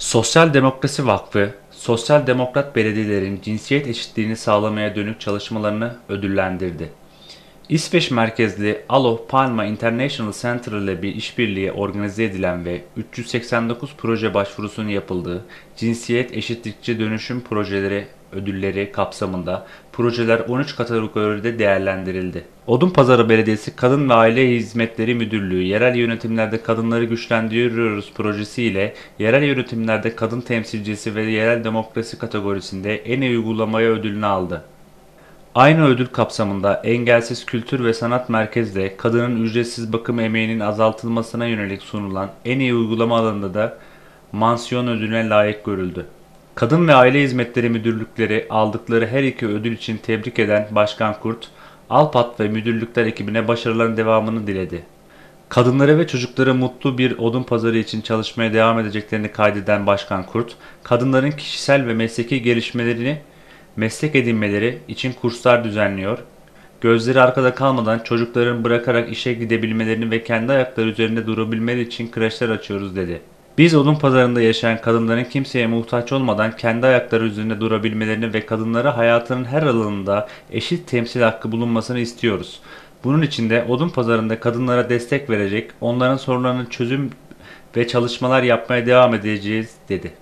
Sosyal Demokrasi Vakfı, sosyal demokrat belediyelerin cinsiyet eşitliğini sağlamaya dönük çalışmalarını ödüllendirdi. İsveç merkezli Alof Palma International Center ile bir işbirliği organize edilen ve 389 proje başvurusunun yapıldığı cinsiyet eşitlikçi dönüşüm projeleri ödülleri kapsamında projeler 13 kategoride değerlendirildi. Odunpazarı Belediyesi Kadın ve Aile Hizmetleri Müdürlüğü yerel yönetimlerde kadınları güçlendiriyoruz projesi ile yerel yönetimlerde kadın temsilcisi ve yerel demokrasi kategorisinde en iyi uygulamaya ödülünü aldı. Aynı ödül kapsamında Engelsiz Kültür ve Sanat Merkez'de kadının ücretsiz bakım emeğinin azaltılmasına yönelik sunulan en iyi uygulama alanında da mansiyon ödülüne layık görüldü. Kadın ve Aile Hizmetleri Müdürlükleri aldıkları her iki ödül için tebrik eden Başkan Kurt, Alpat ve müdürlükler ekibine başarıların devamını diledi. Kadınları ve çocukları mutlu bir odun pazarı için çalışmaya devam edeceklerini kaydeden Başkan Kurt, kadınların kişisel ve mesleki gelişmelerini meslek edinmeleri için kurslar düzenliyor, gözleri arkada kalmadan çocukların bırakarak işe gidebilmelerini ve kendi ayakları üzerinde durabilmeleri için kreşler açıyoruz dedi. Biz odun pazarında yaşayan kadınların kimseye muhtaç olmadan kendi ayakları üzerinde durabilmelerini ve kadınlara hayatının her alanında eşit temsil hakkı bulunmasını istiyoruz. Bunun için de odun pazarında kadınlara destek verecek, onların sorunlarının çözüm ve çalışmalar yapmaya devam edeceğiz dedi.